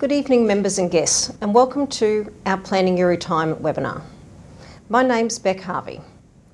Good evening, members and guests, and welcome to our Planning Your Retirement webinar. My name's Beck Harvey,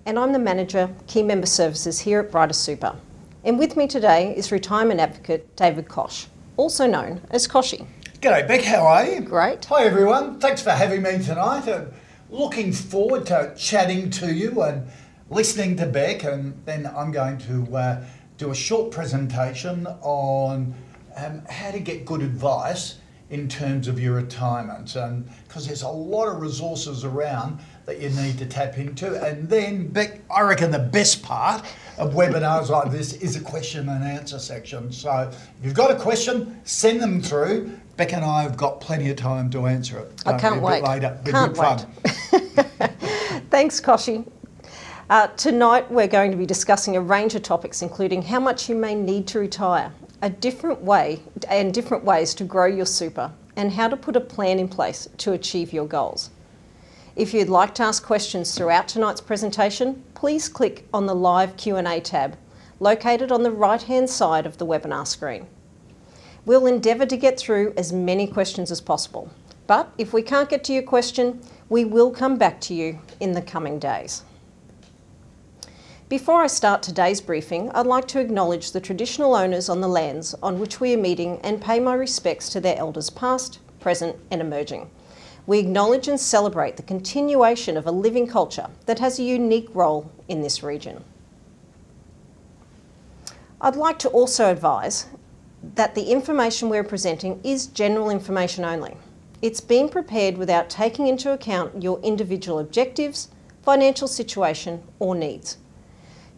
and I'm the Manager, Key Member Services here at Brighter Super. And with me today is Retirement Advocate David Kosh, also known as Koshy. G'day, Beck. How are you? Great. Hi, everyone. Thanks for having me tonight. And looking forward to chatting to you and listening to Beck. And then I'm going to uh, do a short presentation on um, how to get good advice in terms of your retirement. And because there's a lot of resources around that you need to tap into. And then, Beck, I reckon the best part of webinars like this is a question and answer section. So if you've got a question, send them through. Beck and I have got plenty of time to answer it. I can't wait. later. Be can't wait. Thanks, Koshy. Uh, tonight we're going to be discussing a range of topics, including how much you may need to retire, a different way and different ways to grow your super, and how to put a plan in place to achieve your goals. If you'd like to ask questions throughout tonight's presentation, please click on the live Q&A tab located on the right-hand side of the webinar screen. We'll endeavour to get through as many questions as possible, but if we can't get to your question, we will come back to you in the coming days. Before I start today's briefing, I'd like to acknowledge the traditional owners on the lands on which we are meeting and pay my respects to their elders past, present and emerging. We acknowledge and celebrate the continuation of a living culture that has a unique role in this region. I'd like to also advise that the information we're presenting is general information only. It's been prepared without taking into account your individual objectives, financial situation or needs.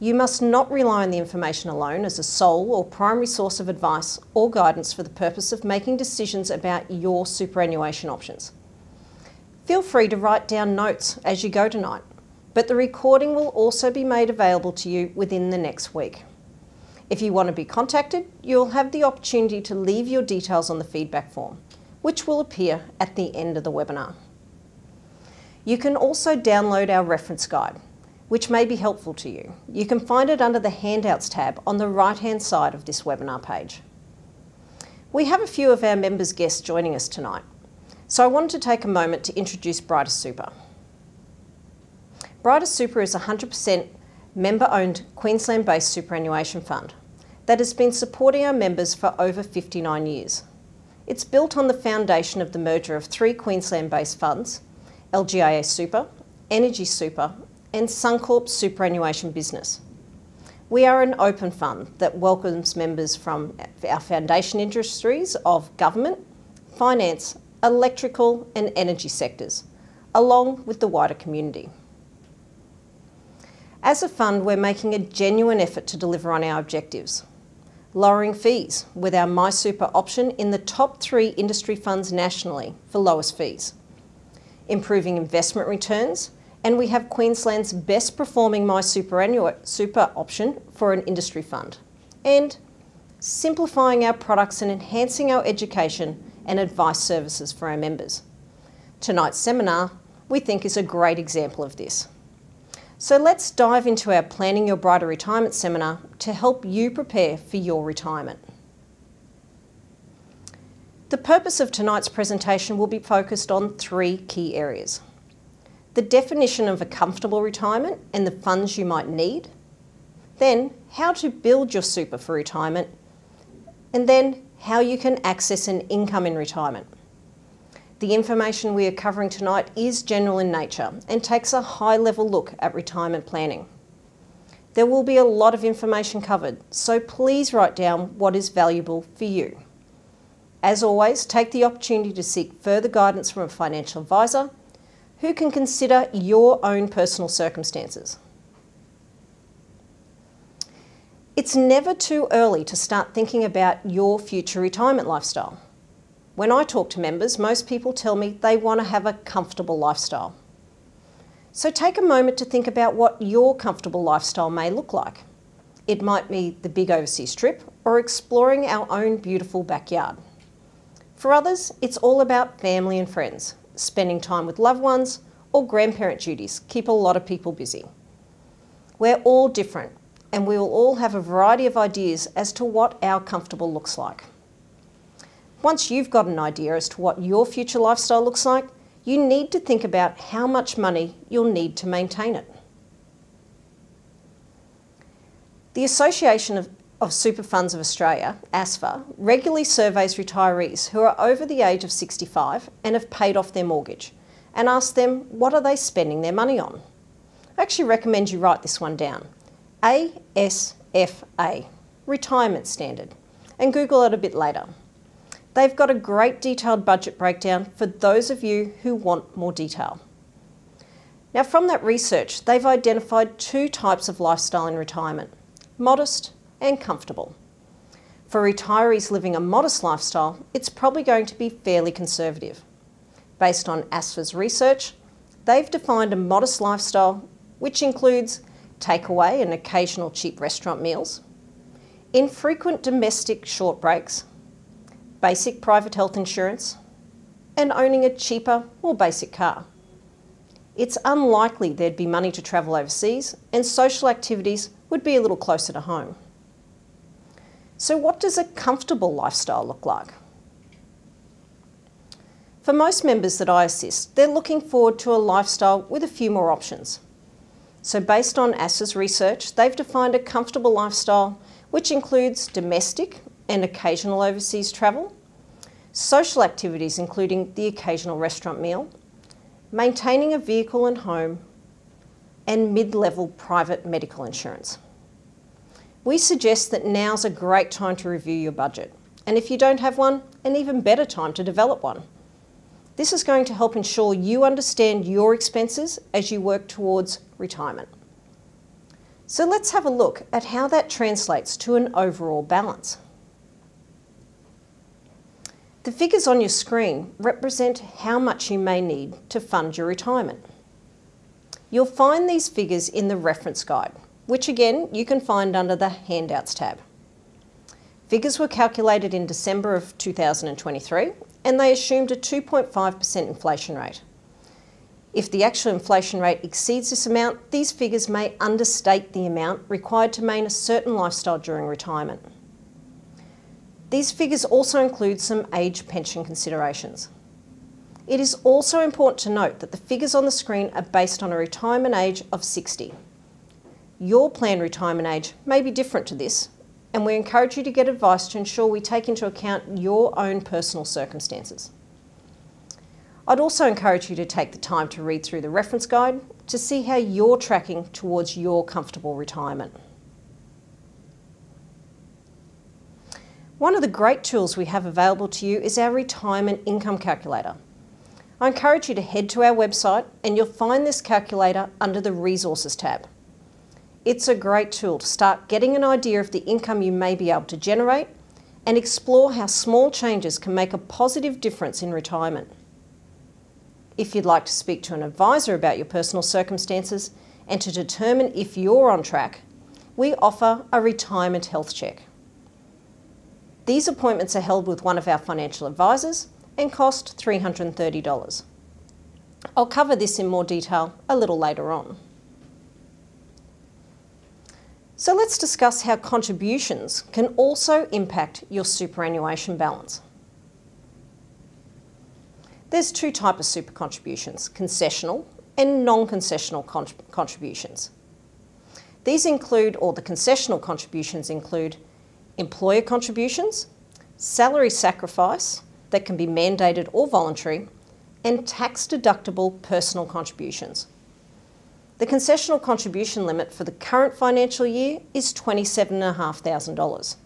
You must not rely on the information alone as a sole or primary source of advice or guidance for the purpose of making decisions about your superannuation options. Feel free to write down notes as you go tonight, but the recording will also be made available to you within the next week. If you want to be contacted, you'll have the opportunity to leave your details on the feedback form, which will appear at the end of the webinar. You can also download our reference guide, which may be helpful to you. You can find it under the Handouts tab on the right-hand side of this webinar page. We have a few of our members guests joining us tonight, so I wanted to take a moment to introduce Brighter Super. Brighter Super is a 100% member-owned Queensland-based superannuation fund that has been supporting our members for over 59 years. It's built on the foundation of the merger of three Queensland-based funds, LGIA Super, Energy Super and Suncorp superannuation business. We are an open fund that welcomes members from our foundation industries of government, finance, electrical and energy sectors, along with the wider community. As a fund, we're making a genuine effort to deliver on our objectives. Lowering fees with our MySuper option in the top three industry funds nationally for lowest fees. Improving investment returns and we have Queensland's best performing My Super option for an industry fund. And simplifying our products and enhancing our education and advice services for our members. Tonight's seminar, we think, is a great example of this. So let's dive into our Planning Your Brighter Retirement seminar to help you prepare for your retirement. The purpose of tonight's presentation will be focused on three key areas the definition of a comfortable retirement and the funds you might need, then how to build your super for retirement, and then how you can access an income in retirement. The information we are covering tonight is general in nature and takes a high level look at retirement planning. There will be a lot of information covered, so please write down what is valuable for you. As always, take the opportunity to seek further guidance from a financial advisor who can consider your own personal circumstances. It's never too early to start thinking about your future retirement lifestyle. When I talk to members, most people tell me they want to have a comfortable lifestyle. So take a moment to think about what your comfortable lifestyle may look like. It might be the big overseas trip or exploring our own beautiful backyard. For others, it's all about family and friends, spending time with loved ones, or grandparent duties keep a lot of people busy. We're all different and we will all have a variety of ideas as to what our comfortable looks like. Once you've got an idea as to what your future lifestyle looks like, you need to think about how much money you'll need to maintain it. The Association of, of Super Funds of Australia, ASFA, regularly surveys retirees who are over the age of 65 and have paid off their mortgage and asks them what are they spending their money on. I actually recommend you write this one down. ASFA, Retirement Standard, and Google it a bit later. They've got a great detailed budget breakdown for those of you who want more detail. Now, from that research, they've identified two types of lifestyle in retirement modest and comfortable. For retirees living a modest lifestyle, it's probably going to be fairly conservative. Based on ASFA's research, they've defined a modest lifestyle which includes takeaway and occasional cheap restaurant meals, infrequent domestic short breaks, basic private health insurance, and owning a cheaper or basic car. It's unlikely there'd be money to travel overseas and social activities would be a little closer to home. So what does a comfortable lifestyle look like? For most members that I assist, they're looking forward to a lifestyle with a few more options. So based on ASFA's research, they've defined a comfortable lifestyle which includes domestic and occasional overseas travel, social activities including the occasional restaurant meal, maintaining a vehicle and home, and mid-level private medical insurance. We suggest that now's a great time to review your budget, and if you don't have one, an even better time to develop one. This is going to help ensure you understand your expenses as you work towards retirement. So let's have a look at how that translates to an overall balance. The figures on your screen represent how much you may need to fund your retirement. You'll find these figures in the reference guide, which again you can find under the Handouts tab. Figures were calculated in December of 2023 and they assumed a 2.5% inflation rate. If the actual inflation rate exceeds this amount, these figures may understate the amount required to maintain a certain lifestyle during retirement. These figures also include some age pension considerations. It is also important to note that the figures on the screen are based on a retirement age of 60. Your planned retirement age may be different to this, and we encourage you to get advice to ensure we take into account your own personal circumstances. I'd also encourage you to take the time to read through the reference guide to see how you're tracking towards your comfortable retirement. One of the great tools we have available to you is our retirement income calculator. I encourage you to head to our website and you'll find this calculator under the Resources tab. It's a great tool to start getting an idea of the income you may be able to generate and explore how small changes can make a positive difference in retirement. If you'd like to speak to an advisor about your personal circumstances and to determine if you're on track, we offer a retirement health check. These appointments are held with one of our financial advisors and cost $330. I'll cover this in more detail a little later on. So let's discuss how contributions can also impact your superannuation balance. There's two types of super contributions, concessional and non-concessional contributions. These include, or the concessional contributions include, employer contributions, salary sacrifice, that can be mandated or voluntary, and tax-deductible personal contributions. The concessional contribution limit for the current financial year is $27,500.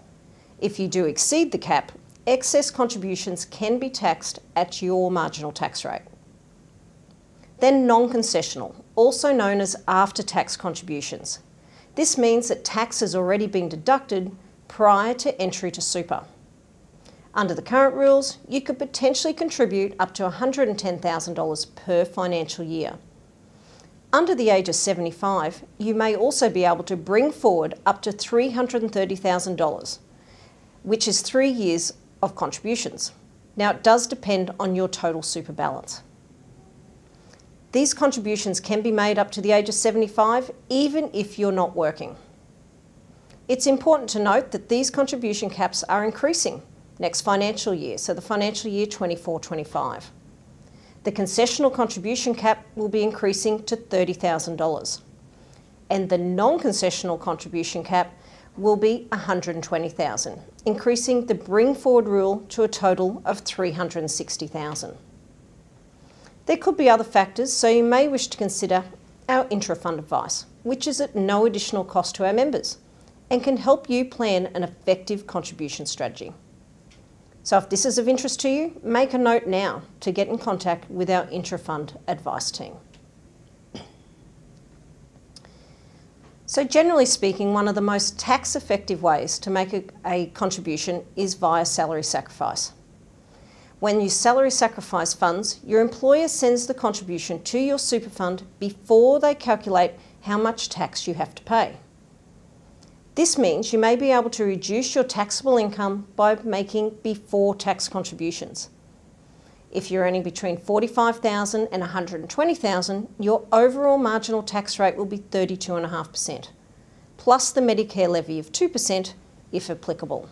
If you do exceed the cap, excess contributions can be taxed at your marginal tax rate. Then non-concessional, also known as after-tax contributions. This means that tax has already been deducted prior to entry to super. Under the current rules, you could potentially contribute up to $110,000 per financial year. Under the age of 75, you may also be able to bring forward up to $330,000, which is three years of contributions. Now, it does depend on your total super balance. These contributions can be made up to the age of 75, even if you're not working. It's important to note that these contribution caps are increasing next financial year, so the financial year 24 25. The concessional contribution cap will be increasing to $30,000, and the non concessional contribution cap will be 120,000, increasing the bring forward rule to a total of 360,000. There could be other factors, so you may wish to consider our intra-fund advice, which is at no additional cost to our members and can help you plan an effective contribution strategy. So if this is of interest to you, make a note now to get in contact with our intra-fund advice team. So generally speaking, one of the most tax effective ways to make a, a, contribution is via salary sacrifice. When you salary sacrifice funds, your employer sends the contribution to your super fund before they calculate how much tax you have to pay. This means you may be able to reduce your taxable income by making before tax contributions. If you're earning between $45,000 and 120,000, your overall marginal tax rate will be 32.5%, plus the Medicare levy of 2% if applicable.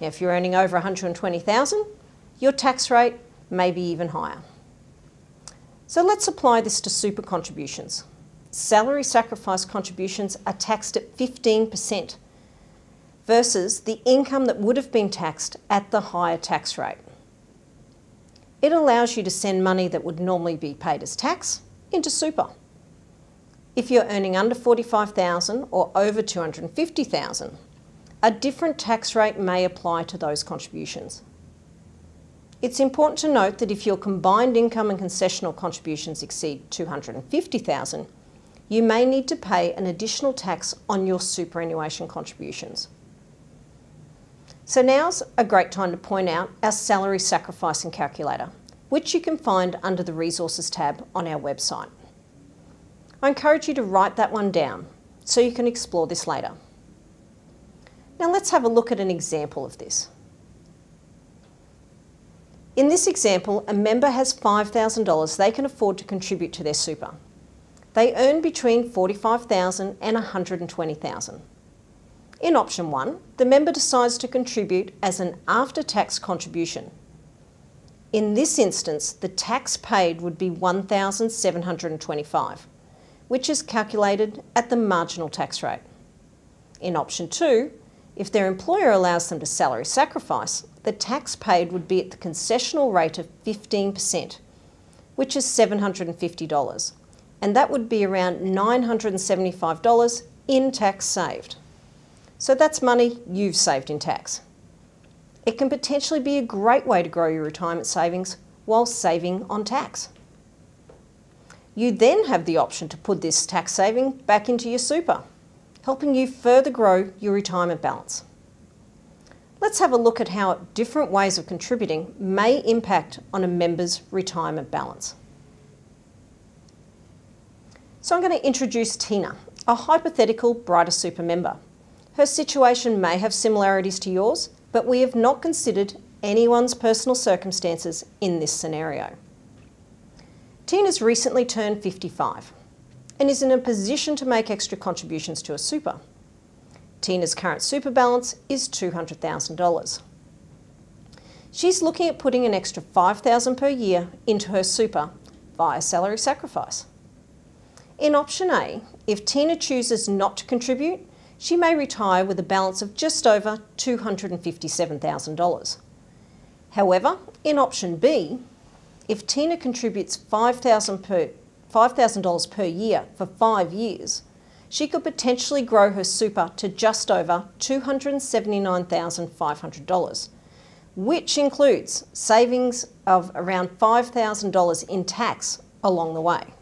Now, if you're earning over 120,000, your tax rate may be even higher. So let's apply this to super contributions salary sacrifice contributions are taxed at 15% versus the income that would have been taxed at the higher tax rate. It allows you to send money that would normally be paid as tax into super. If you're earning under 45,000 or over 250,000, a different tax rate may apply to those contributions. It's important to note that if your combined income and concessional contributions exceed 250,000, you may need to pay an additional tax on your superannuation contributions. So now's a great time to point out our salary sacrificing calculator, which you can find under the resources tab on our website. I encourage you to write that one down so you can explore this later. Now let's have a look at an example of this. In this example, a member has $5,000 they can afford to contribute to their super. They earn between $45,000 and $120,000. In option 1, the member decides to contribute as an after-tax contribution. In this instance, the tax paid would be 1,725, which is calculated at the marginal tax rate. In option 2, if their employer allows them to salary sacrifice, the tax paid would be at the concessional rate of 15%, which is $750 and that would be around $975 in tax saved. So that's money you've saved in tax. It can potentially be a great way to grow your retirement savings while saving on tax. You then have the option to put this tax saving back into your super, helping you further grow your retirement balance. Let's have a look at how different ways of contributing may impact on a member's retirement balance. So I'm going to introduce Tina, a hypothetical Brighter Super member. Her situation may have similarities to yours, but we have not considered anyone's personal circumstances in this scenario. Tina's recently turned 55 and is in a position to make extra contributions to a super. Tina's current super balance is $200,000. She's looking at putting an extra 5,000 per year into her super via salary sacrifice. In option A, if Tina chooses not to contribute, she may retire with a balance of just over $257,000. However, in option B, if Tina contributes 5,000 per, $5,000 per year for five years, she could potentially grow her super to just over $279,500, which includes savings of around $5,000 in tax along the way.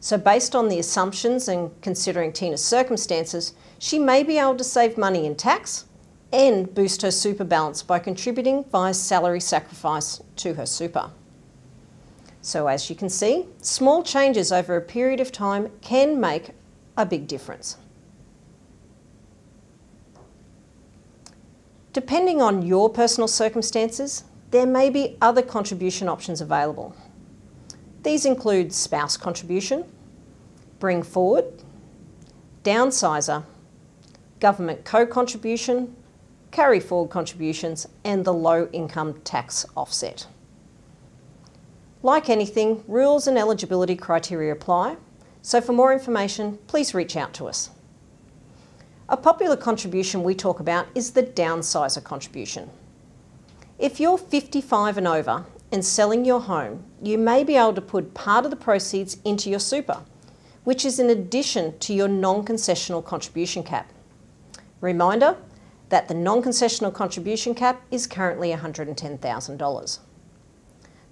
So based on the assumptions and considering Tina's circumstances, she may be able to save money in tax and boost her super balance by contributing via salary sacrifice to her super. So as you can see, small changes over a period of time can make a big difference. Depending on your personal circumstances, there may be other contribution options available. These include spouse contribution, bring forward, downsizer, government co-contribution, carry forward contributions, and the low income tax offset. Like anything, rules and eligibility criteria apply, so for more information, please reach out to us. A popular contribution we talk about is the downsizer contribution. If you're 55 and over and selling your home, you may be able to put part of the proceeds into your super, which is in addition to your non-concessional contribution cap. Reminder that the non-concessional contribution cap is currently $110,000.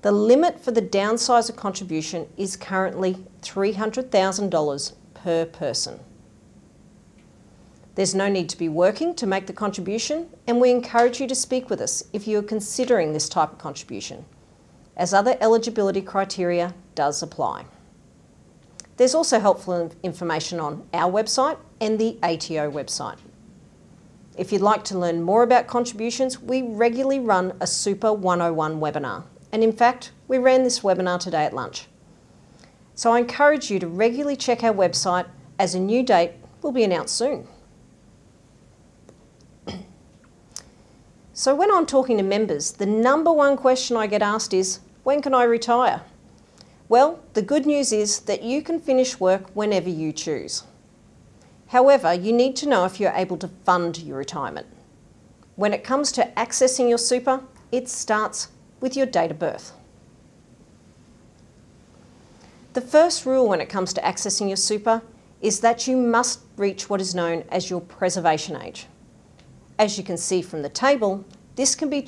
The limit for the downsizer contribution is currently $300,000 per person. There's no need to be working to make the contribution, and we encourage you to speak with us if you are considering this type of contribution, as other eligibility criteria does apply. There's also helpful information on our website and the ATO website. If you'd like to learn more about contributions, we regularly run a Super 101 webinar. And in fact, we ran this webinar today at lunch. So I encourage you to regularly check our website as a new date will be announced soon. so when I'm talking to members, the number one question I get asked is, when can I retire? Well, the good news is that you can finish work whenever you choose. However, you need to know if you're able to fund your retirement. When it comes to accessing your super, it starts with your date of birth. The first rule when it comes to accessing your super is that you must reach what is known as your preservation age. As you can see from the table, this can be,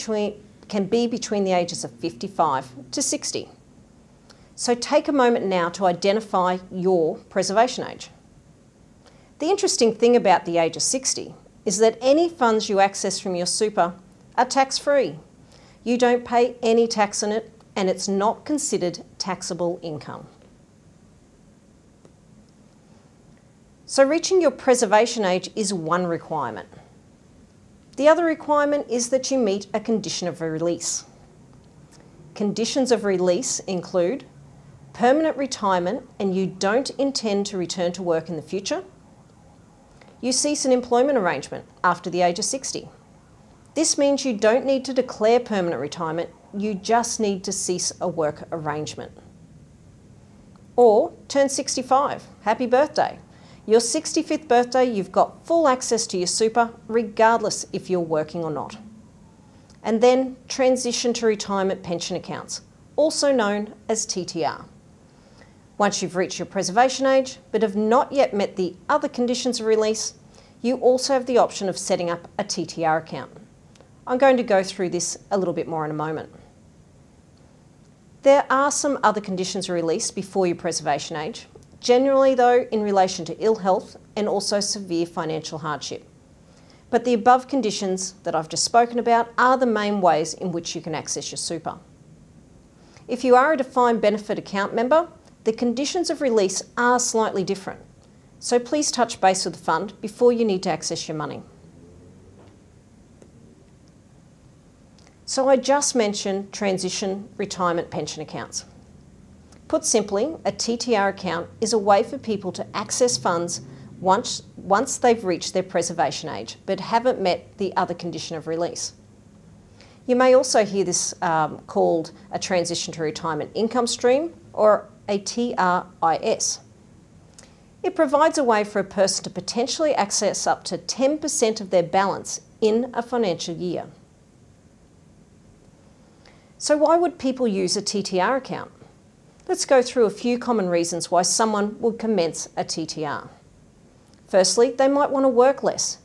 can be between the ages of 55 to 60. So take a moment now to identify your preservation age. The interesting thing about the age of 60 is that any funds you access from your super are tax-free. You don't pay any tax on it and it's not considered taxable income. So reaching your preservation age is one requirement. The other requirement is that you meet a condition of release. Conditions of release include permanent retirement and you don't intend to return to work in the future, you cease an employment arrangement after the age of 60. This means you don't need to declare permanent retirement, you just need to cease a work arrangement. Or turn 65, happy birthday. Your 65th birthday, you've got full access to your super, regardless if you're working or not. And then transition to retirement pension accounts, also known as TTR. Once you've reached your preservation age, but have not yet met the other conditions of release, you also have the option of setting up a TTR account. I'm going to go through this a little bit more in a moment. There are some other conditions of release before your preservation age, generally though in relation to ill health and also severe financial hardship. But the above conditions that I've just spoken about are the main ways in which you can access your super. If you are a defined benefit account member, the conditions of release are slightly different. So please touch base with the fund before you need to access your money. So I just mentioned transition retirement pension accounts. Put simply, a TTR account is a way for people to access funds once, once they've reached their preservation age but haven't met the other condition of release. You may also hear this um, called a transition to retirement income stream or a TRIS. It provides a way for a person to potentially access up to 10% of their balance in a financial year. So why would people use a TTR account? Let's go through a few common reasons why someone would commence a TTR. Firstly, they might want to work less.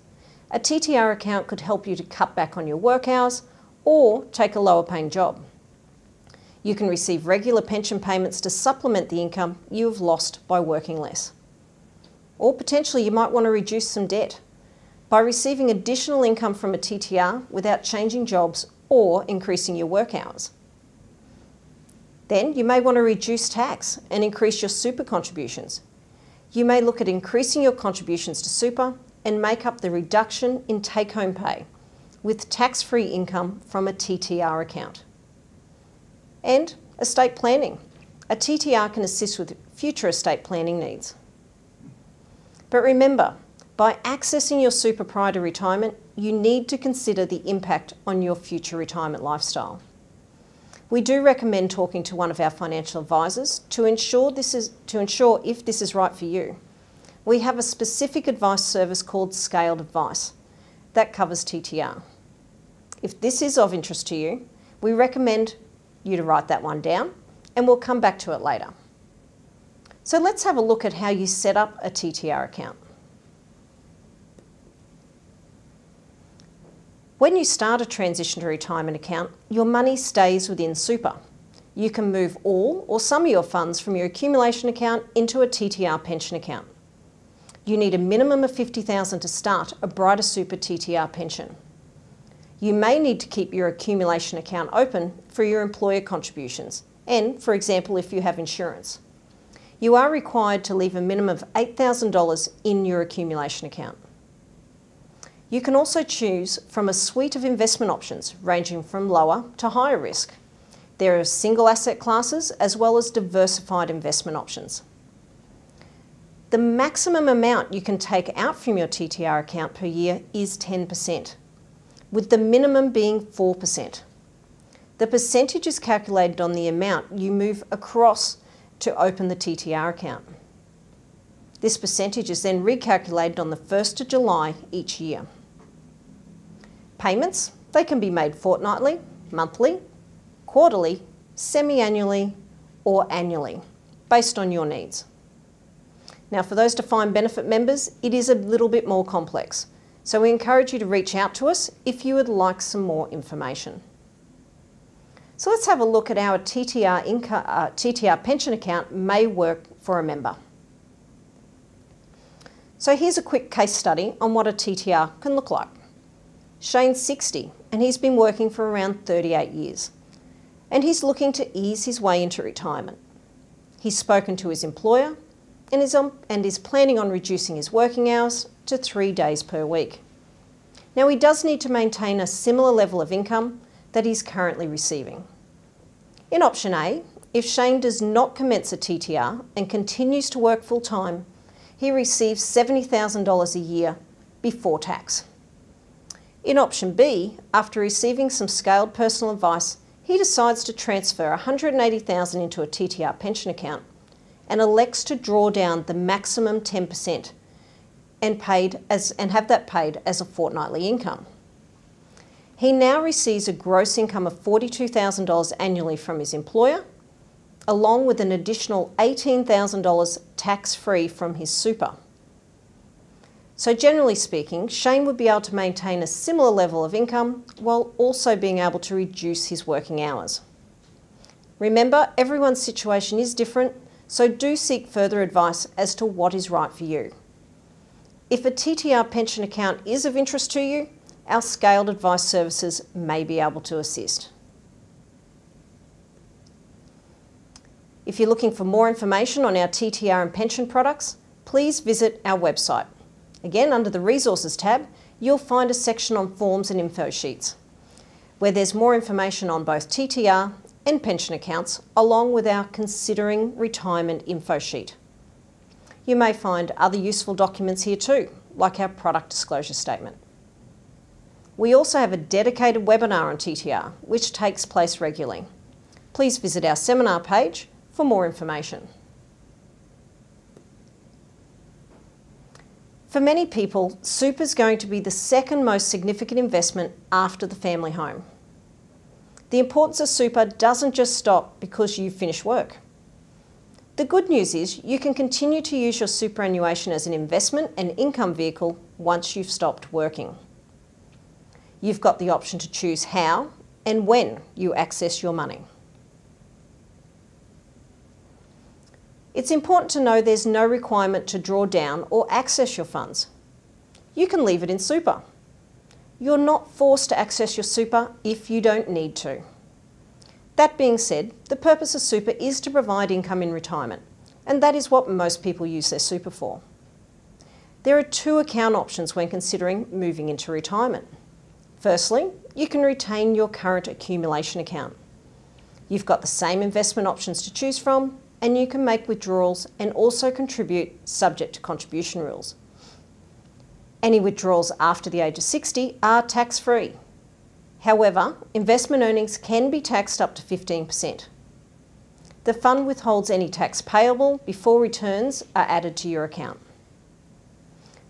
A TTR account could help you to cut back on your work hours or take a lower paying job. You can receive regular pension payments to supplement the income you have lost by working less. Or potentially you might want to reduce some debt by receiving additional income from a TTR without changing jobs or increasing your work hours. Then you may want to reduce tax and increase your super contributions. You may look at increasing your contributions to super and make up the reduction in take-home pay with tax-free income from a TTR account and estate planning. A TTR can assist with future estate planning needs. But remember, By accessing your super prior to retirement, you need to consider the impact on your future retirement lifestyle. We do recommend talking to one of our financial advisors to ensure, this is, to ensure if this is right for you. We have a specific advice service called Scaled Advice that covers TTR. If this is of interest to you, we recommend you to write that one down and we'll come back to it later. So let's have a look at how you set up a TTR account. When you start a transition to retirement account, your money stays within super. You can move all or some of your funds from your accumulation account into a TTR pension account. You need a minimum of 50,000 to start a Brighter Super TTR pension. You may need to keep your accumulation account open for your employer contributions and, for example, if you have insurance. You are required to leave a minimum of $8,000 in your accumulation account. You can also choose from a suite of investment options ranging from lower to higher risk. There are single asset classes as well as diversified investment options. The maximum amount you can take out from your TTR account per year is 10%, with the minimum being 4%. The percentage is calculated on the amount you move across to open the TTR account. This percentage is then recalculated on the 1st of July each year. Payments, they can be made fortnightly, monthly, quarterly, semi-annually or annually, based on your needs. Now for those defined benefit members, it is a little bit more complex. So we encourage you to reach out to us if you would like some more information. So let's have a look at a TTR, income, uh, TTR pension account may work for a member. So here's a quick case study on what a TTR can look like. Shane's 60 and he's been working for around 38 years. And he's looking to ease his way into retirement. He's spoken to his employer and is, on, and is planning on reducing his working hours to three days per week. Now he does need to maintain a similar level of income that he's currently receiving. In option A, if Shane does not commence a TTR and continues to work full time, he receives $70,000 a year before tax. In option B, after receiving some scaled personal advice, he decides to transfer 180,000 into a TTR pension account and elects to draw down the maximum 10% and paid as and have that paid as a fortnightly income. He now receives a gross income of $42,000 annually from his employer, along with an additional $18,000 tax-free from his super. So generally speaking, Shane would be able to maintain a similar level of income while also being able to reduce his working hours. Remember, everyone's situation is different, so do seek further advice as to what is right for you. If a TTR pension account is of interest to you, our scaled advice services may be able to assist. If you're looking for more information on our TTR and pension products, please visit our website Again, under the Resources tab, you'll find a section on forms and info sheets, where there's more information on both TTR and pension accounts, along with our Considering Retirement info sheet. You may find other useful documents here too, like our product disclosure statement. We also have a dedicated webinar on TTR, which takes place regularly. Please visit our seminar page for more information. For many people, super is going to be the second most significant investment after the family home. The importance of super doesn't just stop because you finish work. The good news is you can continue to use your superannuation as an investment and income vehicle once you've stopped working. You've got the option to choose how and when you access your money. It's important to know there's no requirement to draw down or access your funds. You can leave it in super. You're not forced to access your super if you don't need to. That being said, the purpose of super is to provide income in retirement, and that is what most people use their super for. There are two account options when considering moving into retirement. Firstly, you can retain your current accumulation account. You've got the same investment options to choose from, and you can make withdrawals and also contribute subject to contribution rules. Any withdrawals after the age of 60 are tax free. However, investment earnings can be taxed up to 15%. The fund withholds any tax payable before returns are added to your account.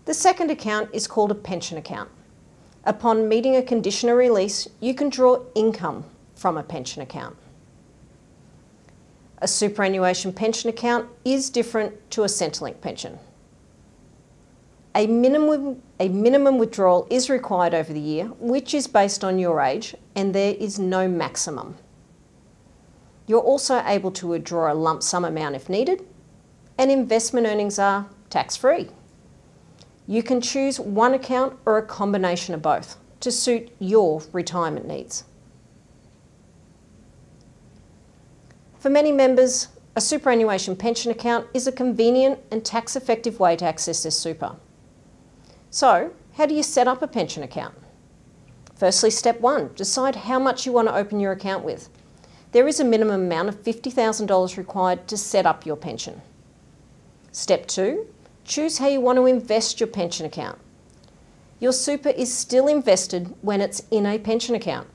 The second account is called a pension account. Upon meeting a condition of release, you can draw income from a pension account. A superannuation pension account is different to a Centrelink pension. A minimum, a minimum withdrawal is required over the year, which is based on your age, and there is no maximum. You're also able to withdraw a lump sum amount if needed, and investment earnings are tax free. You can choose one account or a combination of both to suit your retirement needs. For many members, a superannuation pension account is a convenient and tax effective way to access their super. So, how do you set up a pension account? Firstly, step one, decide how much you want to open your account with. There is a minimum amount of $50,000 required to set up your pension. Step two, choose how you want to invest your pension account. Your super is still invested when it's in a pension account.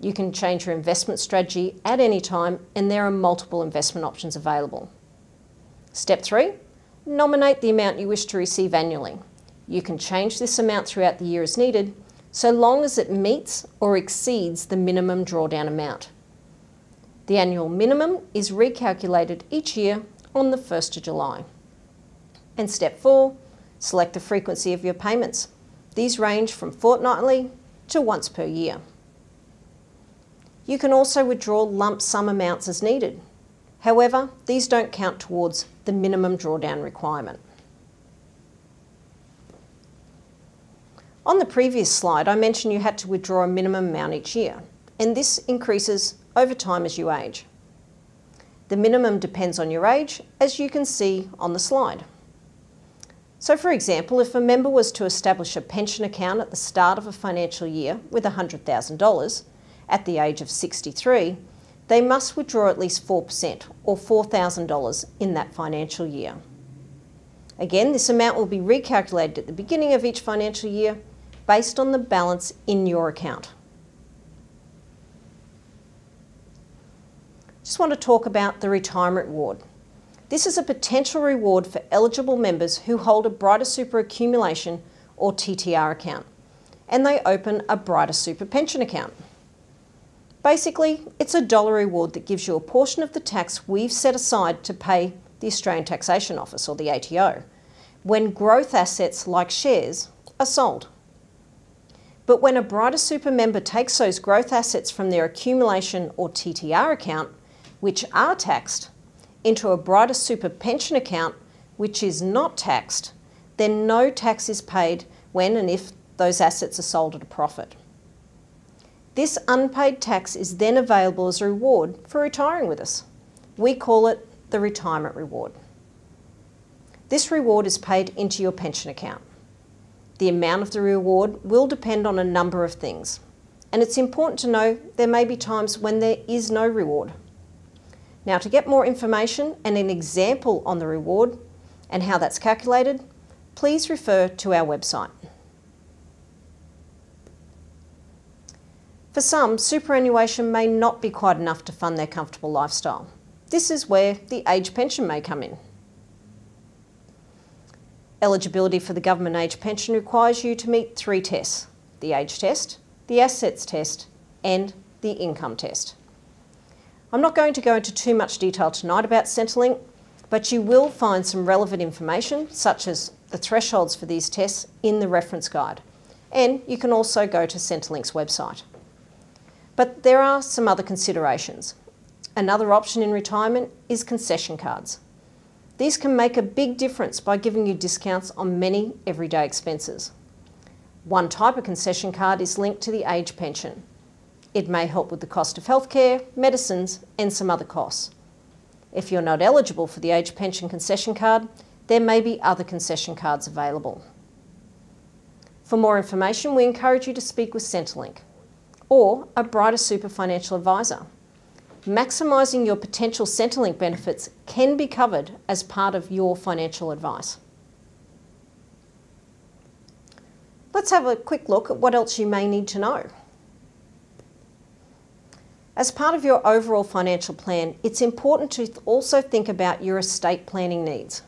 You can change your investment strategy at any time and there are multiple investment options available. Step three, nominate the amount you wish to receive annually. You can change this amount throughout the year as needed, so long as it meets or exceeds the minimum drawdown amount. The annual minimum is recalculated each year on the 1st of July. And step four, select the frequency of your payments. These range from fortnightly to once per year. You can also withdraw lump sum amounts as needed. However, these don't count towards the minimum drawdown requirement. On the previous slide, I mentioned you had to withdraw a minimum amount each year, and this increases over time as you age. The minimum depends on your age, as you can see on the slide. So for example, if a member was to establish a pension account at the start of a financial year with $100,000 at the age of 63, they must withdraw at least 4% or $4,000 in that financial year. Again, this amount will be recalculated at the beginning of each financial year based on the balance in your account. Just want to talk about the retirement reward. This is a potential reward for eligible members who hold a Brighter Super accumulation or TTR account and they open a Brighter Super pension account. Basically, it's a dollar reward that gives you a portion of the tax we've set aside to pay the Australian Taxation Office or the ATO when growth assets like shares are sold. But when a Brighter Super member takes those growth assets from their accumulation or TTR account, which are taxed, into a Brighter Super pension account, which is not taxed, then no tax is paid when and if those assets are sold at a profit. This unpaid tax is then available as a reward for retiring with us. We call it the retirement reward. This reward is paid into your pension account. The amount of the reward will depend on a number of things. And it's important to know there may be times when there is no reward. Now to get more information and an example on the reward and how that's calculated, please refer to our website. For some, superannuation may not be quite enough to fund their comfortable lifestyle. This is where the age pension may come in. Eligibility for the government age pension requires you to meet three tests the age test, the assets test, and the income test. I'm not going to go into too much detail tonight about Centrelink, but you will find some relevant information, such as the thresholds for these tests, in the reference guide. And you can also go to Centrelink's website. But there are some other considerations. Another option in retirement is concession cards. These can make a big difference by giving you discounts on many everyday expenses. One type of concession card is linked to the age pension. It may help with the cost of healthcare, medicines and some other costs. If you're not eligible for the age pension concession card, there may be other concession cards available. For more information, we encourage you to speak with Centrelink or a Brighter Super financial advisor maximising your potential Centrelink benefits can be covered as part of your financial advice. Let's have a quick look at what else you may need to know. As part of your overall financial plan, it's important to also think about your estate planning needs.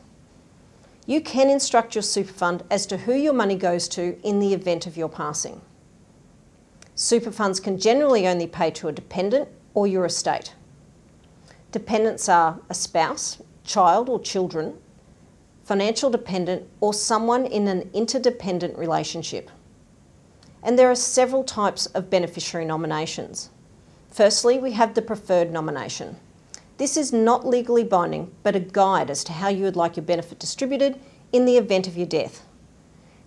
You can instruct your super fund as to who your money goes to in the event of your passing. Super funds can generally only pay to a dependent or your estate. Dependents are a spouse, child or children, financial dependent, or someone in an interdependent relationship. And there are several types of beneficiary nominations. Firstly, we have the preferred nomination. This is not legally binding, but a guide as to how you would like your benefit distributed in the event of your death.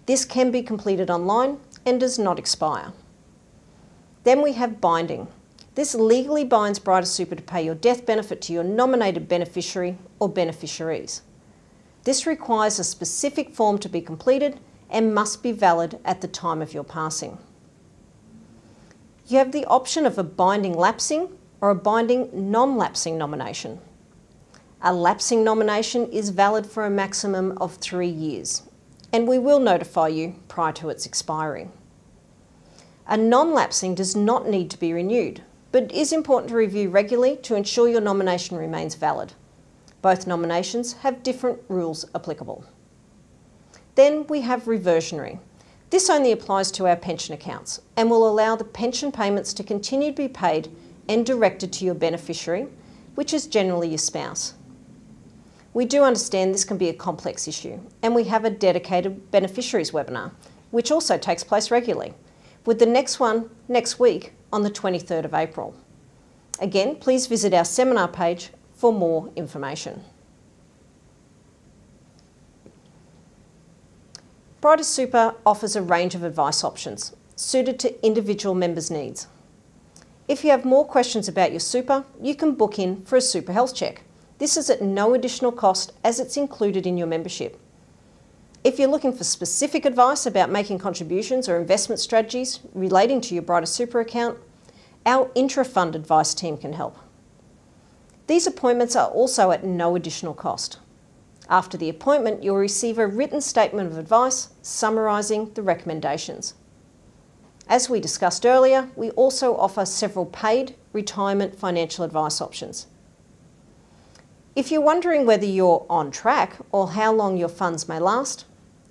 This can be completed online and does not expire. Then we have binding. This legally binds Brighter Super to pay your death benefit to your nominated beneficiary or beneficiaries. This requires a specific form to be completed and must be valid at the time of your passing. You have the option of a binding lapsing or a binding non-lapsing nomination. A lapsing nomination is valid for a maximum of three years, and we will notify you prior to its expiry. A non-lapsing does not need to be renewed, but is important to review regularly to ensure your nomination remains valid. Both nominations have different rules applicable. Then we have reversionary. This only applies to our pension accounts and will allow the pension payments to continue to be paid and directed to your beneficiary, which is generally your spouse. We do understand this can be a complex issue, and we have a dedicated beneficiaries webinar, which also takes place regularly, with the next one next week on the 23rd of April. Again, please visit our seminar page for more information. Brighter Super offers a range of advice options suited to individual members' needs. If you have more questions about your super, you can book in for a super health check. This is at no additional cost as it's included in your membership. If you're looking for specific advice about making contributions or investment strategies relating to your Brighter Super account, our intra-fund advice team can help. These appointments are also at no additional cost. After the appointment, you'll receive a written statement of advice summarising the recommendations. As we discussed earlier, we also offer several paid retirement financial advice options. If you're wondering whether you're on track or how long your funds may last,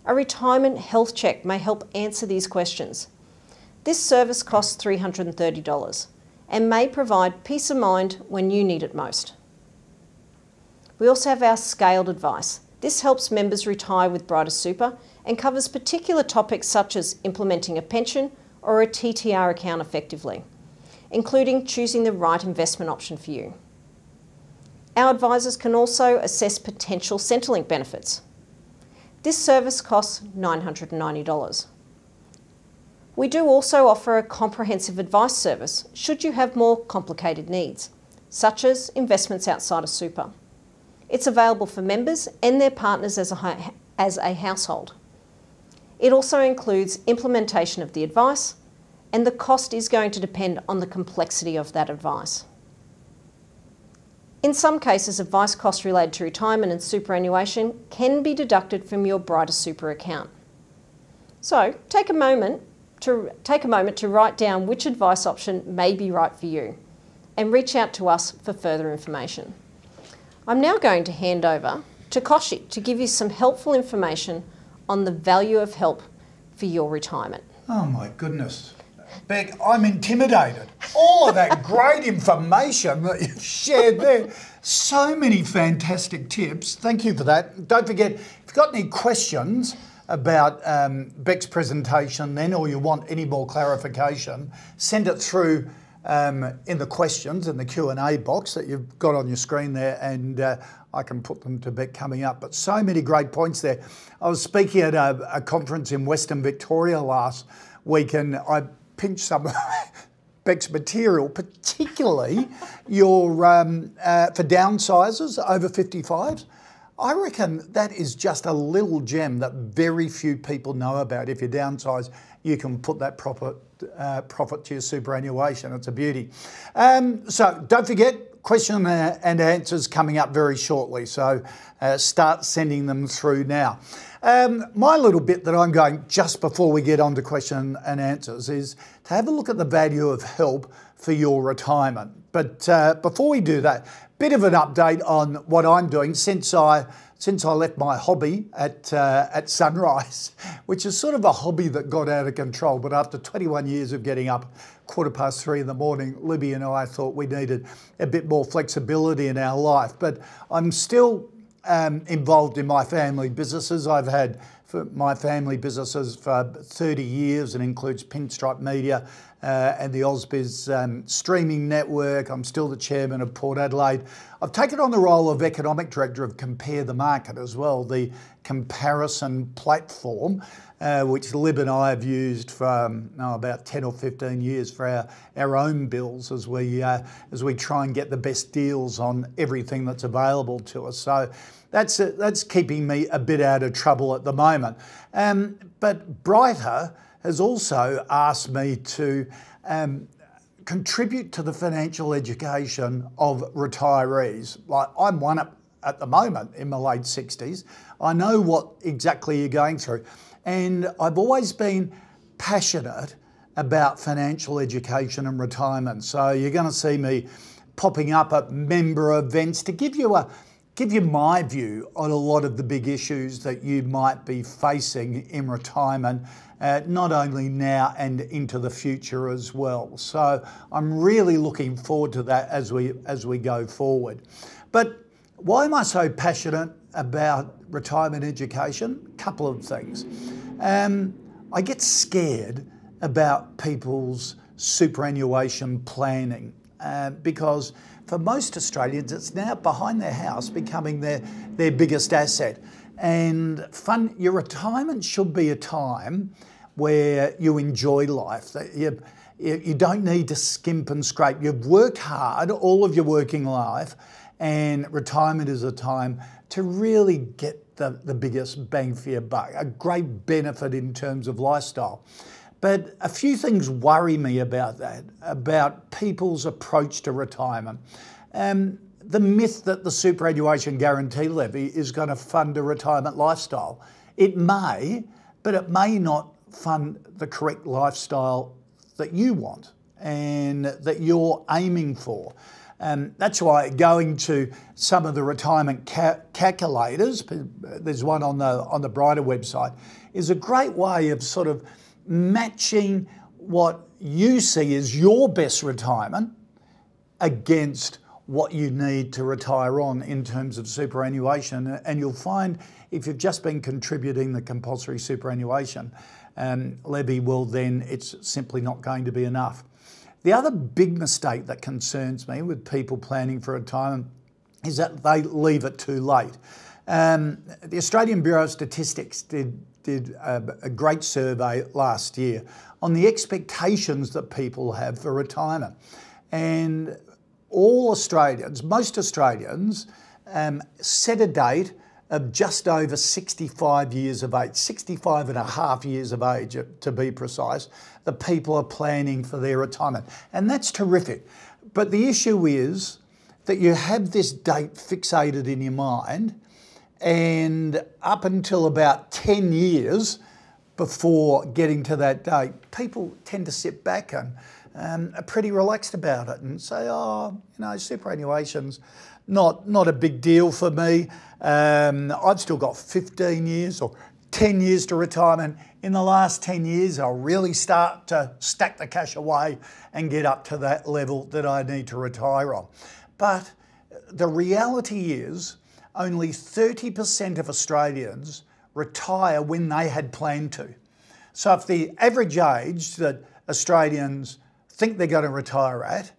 a retirement health check may help answer these questions. This service costs $330 and may provide peace of mind when you need it most. We also have our scaled advice. This helps members retire with Brighter Super and covers particular topics such as implementing a pension or a TTR account effectively, including choosing the right investment option for you. Our advisors can also assess potential Centrelink benefits. This service costs $990. We do also offer a comprehensive advice service should you have more complicated needs, such as investments outside of super. It's available for members and their partners as a, as a household. It also includes implementation of the advice, and the cost is going to depend on the complexity of that advice. In some cases, advice costs related to retirement and superannuation can be deducted from your Brighter Super account. So take a moment to take a moment to write down which advice option may be right for you and reach out to us for further information. I'm now going to hand over to Kochie to give you some helpful information on the value of help for your retirement. Oh my goodness. Beck, I'm intimidated. All of that great information that you've shared there. So many fantastic tips. Thank you for that. Don't forget, if you've got any questions about um, Beck's presentation then, or you want any more clarification, send it through um, in the questions in the Q&A box that you've got on your screen there and uh, I can put them to Beck coming up. But so many great points there. I was speaking at a, a conference in Western Victoria last week and I pinched some Beck's material, particularly your um, uh, for downsizers over 55s. I reckon that is just a little gem that very few people know about. If you downsize, you can put that profit, uh, profit to your superannuation. It's a beauty. Um, so don't forget, question and answers coming up very shortly, so uh, start sending them through now. Um, my little bit that I'm going just before we get on to question and answers is to have a look at the value of help for your retirement. But uh, before we do that, bit of an update on what I'm doing since I since I left my hobby at uh, at sunrise, which is sort of a hobby that got out of control. But after 21 years of getting up quarter past three in the morning, Libby and I thought we needed a bit more flexibility in our life. But I'm still um, involved in my family businesses. I've had for my family businesses for 30 years and includes Pinstripe Media uh, and the Ausbiz um, streaming network. I'm still the chairman of Port Adelaide. I've taken on the role of economic director of Compare the Market as well, the comparison platform, uh, which Lib and I have used for um, oh, about 10 or 15 years for our, our own bills as we, uh, as we try and get the best deals on everything that's available to us. So that's, uh, that's keeping me a bit out of trouble at the moment. Um, but Brighter has also asked me to um, contribute to the financial education of retirees. Like I'm one at, at the moment in my late 60s. I know what exactly you're going through. And I've always been passionate about financial education and retirement. So you're going to see me popping up at member events to give you a give you my view on a lot of the big issues that you might be facing in retirement uh, not only now and into the future as well. So I'm really looking forward to that as we as we go forward. But why am I so passionate about retirement education? A couple of things. Um, I get scared about people's superannuation planning uh, because for most Australians, it's now behind their house becoming their, their biggest asset. And fun, your retirement should be a time where you enjoy life. That you, you don't need to skimp and scrape. You've worked hard all of your working life, and retirement is a time to really get the, the biggest bang for your buck, a great benefit in terms of lifestyle. But a few things worry me about that, about people's approach to retirement. Um, the myth that the superannuation guarantee levy is going to fund a retirement lifestyle. It may, but it may not fund the correct lifestyle that you want and that you're aiming for. Um, that's why going to some of the retirement ca- calculators, there's one on the on the Brighter website, is a great way of sort of matching what you see as your best retirement against what you need to retire on in terms of superannuation. And you'll find if you've just been contributing the compulsory superannuation um, levy, well, then it's simply not going to be enough. The other big mistake that concerns me with people planning for retirement is that they leave it too late. Um, the Australian Bureau of Statistics did, did a, a great survey last year on the expectations that people have for retirement. And all Australians, most Australians, um, set a date of just over 65 years of age, 65 and a half years of age to be precise, the people are planning for their retirement. And that's terrific. But the issue is that you have this date fixated in your mind, and up until about 10 years before getting to that date, people tend to sit back and um, are pretty relaxed about it and say, oh, you know, superannuation's not, not a big deal for me. Um, I've still got 15 years or 10 years to retirement. In the last 10 years, I'll really start to stack the cash away and get up to that level that I need to retire on. But the reality is, only 30% of Australians retire when they had planned to. So if the average age that Australians think they're going to retire at,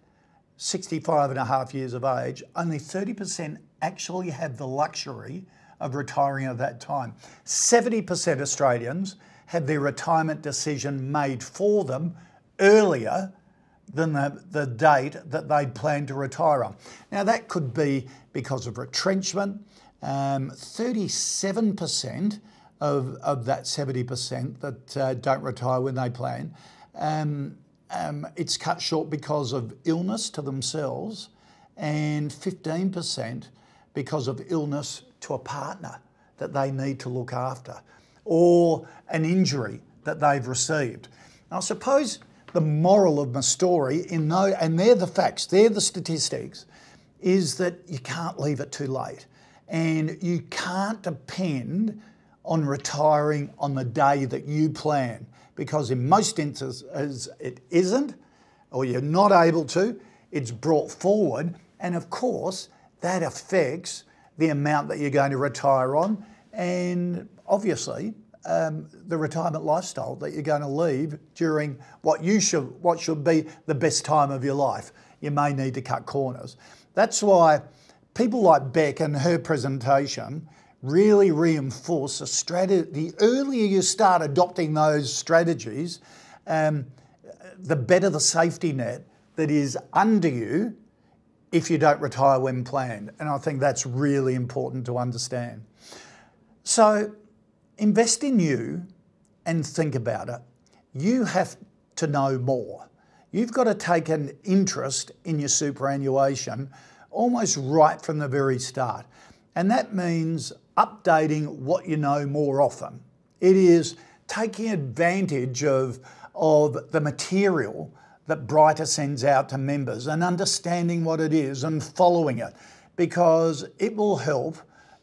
65 and a half years of age, only 30% actually have the luxury of retiring at that time. 70% Australians have their retirement decision made for them earlier than the, the date that they'd planned to retire on. Now, that could be because of retrenchment. Um, 37% of, of that 70% that uh, don't retire when they plan um, um, it's cut short because of illness to themselves and 15% because of illness to a partner that they need to look after or an injury that they've received. Now, suppose the moral of my story, in no, and they're the facts, they're the statistics, is that you can't leave it too late. And you can't depend on retiring on the day that you plan, because in most instances it isn't, or you're not able to, it's brought forward. And of course, that affects the amount that you're going to retire on, and obviously um, the retirement lifestyle that you're going to leave during what you should what should be the best time of your life. You may need to cut corners. That's why people like Beck and her presentation really reinforce a strategy. The earlier you start adopting those strategies, um, the better the safety net that is under you if you don't retire when planned. And I think that's really important to understand. So invest in you and think about it. You have to know more. You've got to take an interest in your superannuation almost right from the very start. And that means updating what you know more often. It is taking advantage of, of the material that Brighter sends out to members and understanding what it is and following it because it will help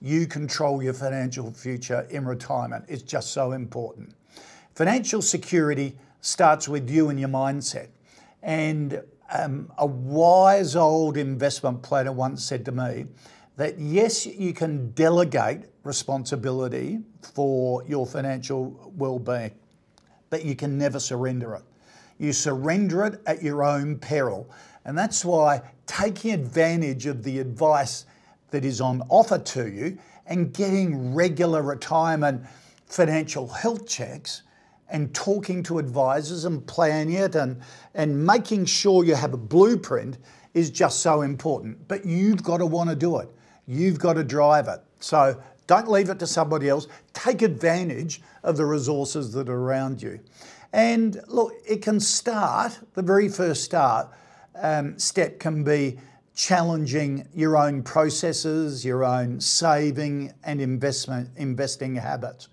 you control your financial future in retirement. It's just so important. Financial security starts with you and your mindset. And um, a wise old investment planner once said to me that yes, you can delegate responsibility for your financial well-being, but you can never surrender it. You surrender it at your own peril. And that's why taking advantage of the advice that is on offer to you and getting regular retirement financial health checks and talking to advisors and planning it and, and making sure you have a blueprint is just so important. But you've got to want to do it. You've got to drive it. So don't leave it to somebody else. Take advantage of the resources that are around you. And look, it can start, the very first start um, step can be challenging your own processes, your own saving and investment investing habits.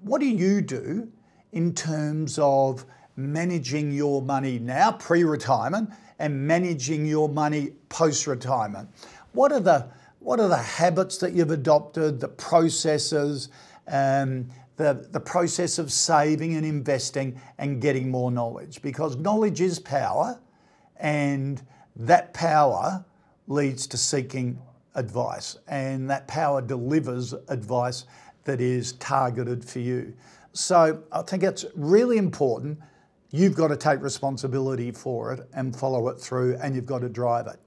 What do you do in terms of managing your money now, pre-retirement, and managing your money post-retirement? What are the what are the habits that you've adopted, the processes, um, the, the process of saving and investing and getting more knowledge? Because knowledge is power and that power leads to seeking advice, and that power delivers advice that is targeted for you. So I think it's really important. You've got to take responsibility for it and follow it through, and you've got to drive it.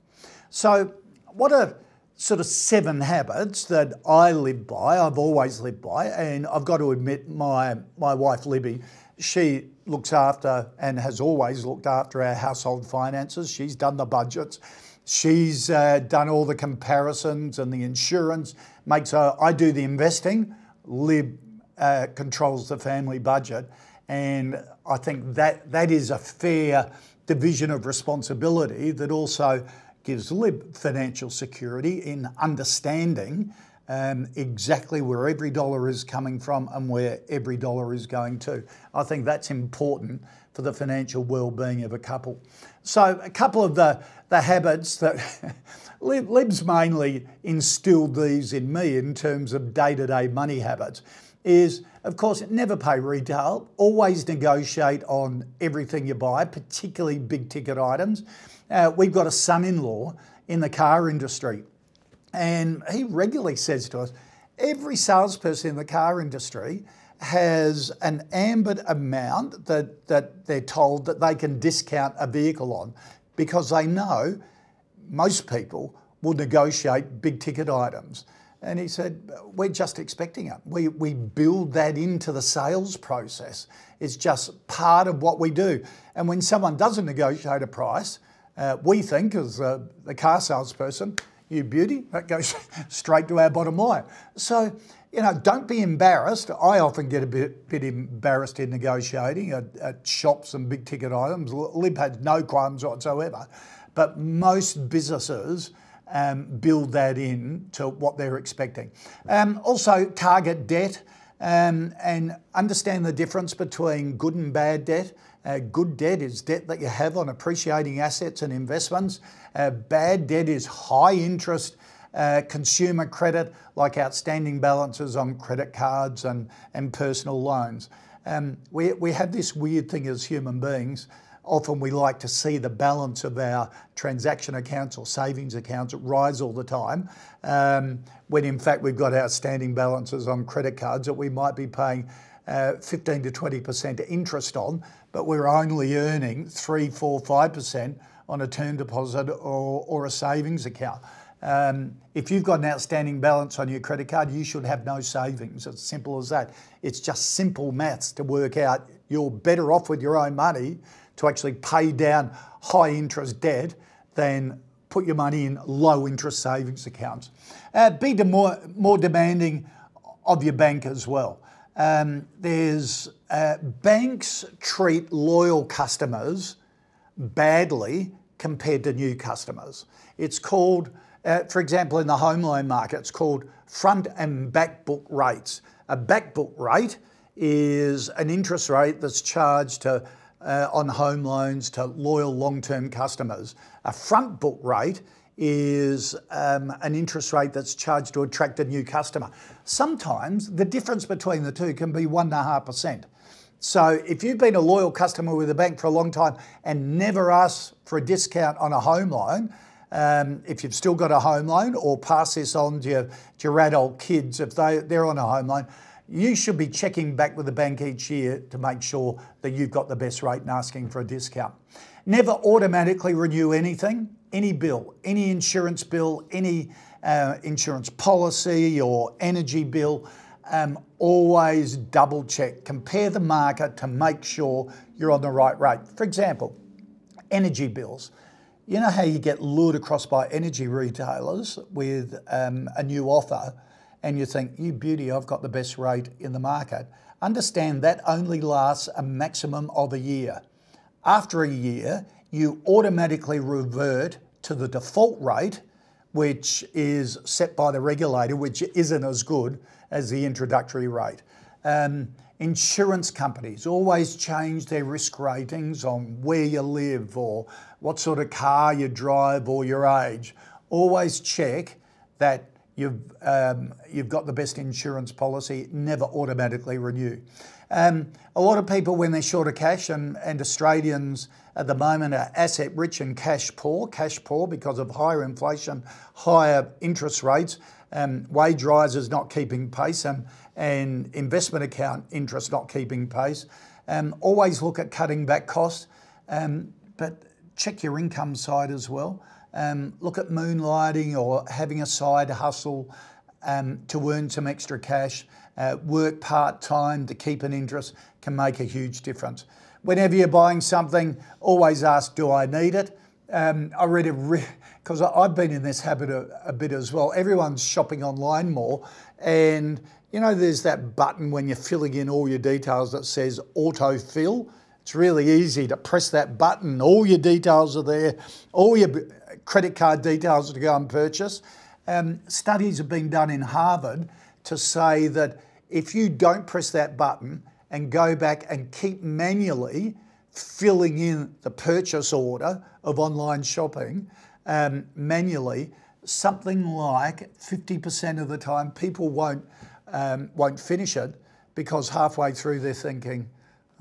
So, what are sort of seven habits that I live by, I've always lived by, and I've got to admit, my, my wife Libby, she looks after and has always looked after our household finances. She's done the budgets. She's uh, done all the comparisons and the insurance. Makes her, I do the investing. Lib uh, controls the family budget, and I think that that is a fair division of responsibility that also gives Lib financial security in understanding um, exactly where every dollar is coming from and where every dollar is going to. I think that's important for the financial well-being of a couple. So a couple of the, the habits that Lib's mainly instilled these in me in terms of day-to-day -day money habits is, of course, never pay retail, always negotiate on everything you buy, particularly big ticket items. Uh, we've got a son-in-law in the car industry and he regularly says to us, every salesperson in the car industry has an ambit amount that, that they're told that they can discount a vehicle on because they know most people will negotiate big ticket items. And he said, We're just expecting it. We, we build that into the sales process. It's just part of what we do. And when someone doesn't negotiate a price, uh, we think, as uh, the car salesperson, you beauty, that goes straight to our bottom line. So, you know, don't be embarrassed. I often get a bit, bit embarrassed in negotiating at, at shops and big ticket items. Lib had no qualms whatsoever. but most businesses um, build that in to what they're expecting. Um, also, target debt um, and understand the difference between good and bad debt. Uh, good debt is debt that you have on appreciating assets and investments. Uh, bad debt is high interest uh, consumer credit, like outstanding balances on credit cards and, and personal loans. Um, we, we have this weird thing as human beings. Often we like to see the balance of our transaction accounts or savings accounts rise all the time, um, when in fact we've got outstanding balances on credit cards that we might be paying uh, 15 to 20% interest on, but we're only earning 3, 4, 5% on a term deposit or, or a savings account. Um, if you've got an outstanding balance on your credit card, you should have no savings. It's simple as that. It's just simple maths to work out you're better off with your own money to actually pay down high interest debt than put your money in low interest savings accounts. Uh, be more, more demanding of your bank as well. Um, there's uh, banks treat loyal customers badly compared to new customers. It's called uh, for example, in the home loan market, it's called front and back book rates. A back book rate is an interest rate that's charged to, uh, on home loans to loyal long term customers. A front book rate is um, an interest rate that's charged to attract a new customer. Sometimes the difference between the two can be 1.5%. So if you've been a loyal customer with a bank for a long time and never asked for a discount on a home loan, um, if you've still got a home loan or pass this on to your, to your adult kids if they, they're on a home loan, you should be checking back with the bank each year to make sure that you've got the best rate and asking for a discount. Never automatically renew anything, any bill, any insurance bill, any uh, insurance policy or energy bill. Um, always double check, compare the market to make sure you're on the right rate. For example, energy bills. You know how you get lured across by energy retailers with um, a new offer and you think, you beauty, I've got the best rate in the market. Understand that only lasts a maximum of a year. After a year, you automatically revert to the default rate, which is set by the regulator, which isn't as good as the introductory rate. Um, Insurance companies always change their risk ratings on where you live or what sort of car you drive or your age. Always check that you've, um, you've got the best insurance policy, never automatically renew. Um, a lot of people, when they're short of cash, and, and Australians at the moment are asset rich and cash poor, cash poor because of higher inflation, higher interest rates, um, wage rises not keeping pace, and and investment account interest not keeping pace. Um, always look at cutting back costs, um, but check your income side as well. Um, look at moonlighting or having a side hustle um, to earn some extra cash. Uh, work part time to keep an interest can make a huge difference. Whenever you're buying something, always ask, Do I need it? Um, I read a because I've been in this habit a, a, bit as well. Everyone's shopping online more, and you know, there's that button when you're filling in all your details that says autofill. It's really easy to press that button. All your details are there, all your credit card details to go and purchase. Um, studies have been done in Harvard to say that if you don't press that button and go back and keep manually filling in the purchase order of online shopping um, manually, something like 50% of the time people won't um, won't finish it because halfway through they're thinking,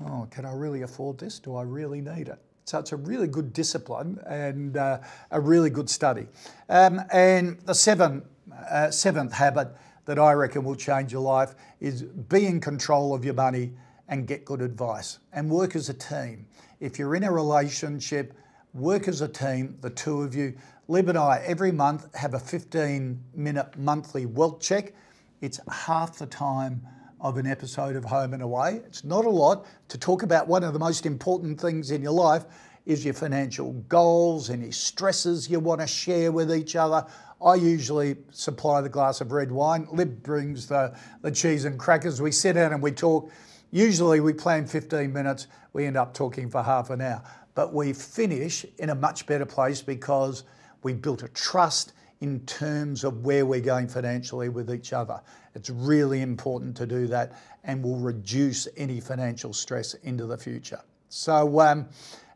oh, can I really afford this? Do I really need it? So it's a really good discipline and uh, a really good study. Um, and the seven, uh, seventh habit that I reckon will change your life is be in control of your money and get good advice and work as a team. If you're in a relationship, work as a team, the two of you. Lib and I, every month, have a 15 minute monthly wealth check it's half the time of an episode of Home and Away. It's not a lot to talk about one of the most important things in your life is your financial goals, any stresses you want to share with each other. I usually supply the glass of red wine. Lib brings the, the cheese and crackers. We sit down and we talk. Usually we plan 15 minutes. We end up talking for half an hour. but we finish in a much better place because we built a trust in terms of where we're going financially with each other. It's really important to do that and will reduce any financial stress into the future. So, um,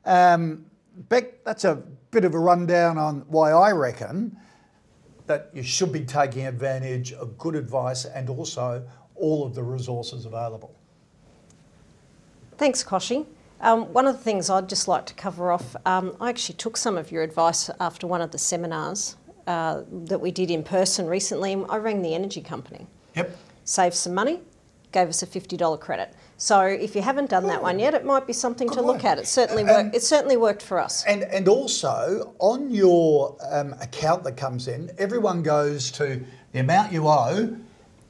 um, Beck, that's a bit of a rundown on why I reckon that you should be taking advantage of good advice and also all of the resources available. Thanks, Kochie. Um, one of the things I'd just like to cover off, um, I actually took some of your advice after one of the seminars uh, that we did in person recently. I rang the energy company. Yep. Saved some money, gave us a $50 credit. So if you haven't done that one yet, it might be something Good to look one. at. It certainly Um, worked. It certainly worked for us. And and also on your um, account that comes in, everyone goes to the amount you owe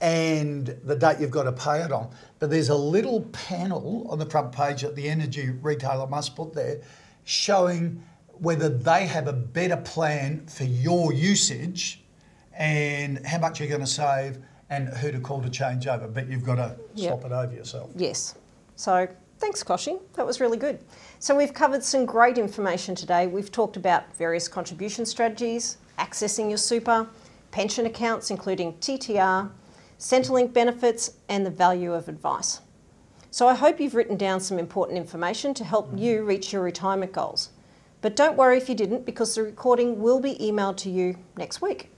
and the date you've got to pay it on. But there's a little panel on the front page that the energy retailer must put there, showing whether they have a better plan for your usage and how much you're going to save and who to call to change over. But you've got to Yep. swap it over yourself. Yes. So thanks, Kochie. That was really good. So we've covered some great information today. We've talked about various contribution strategies, accessing your super, pension accounts, including TTR, Centrelink benefits, and the value of advice. So I hope you've written down some important information to help you reach your retirement goals. But don't worry if you didn't, because the recording will be emailed to you next week.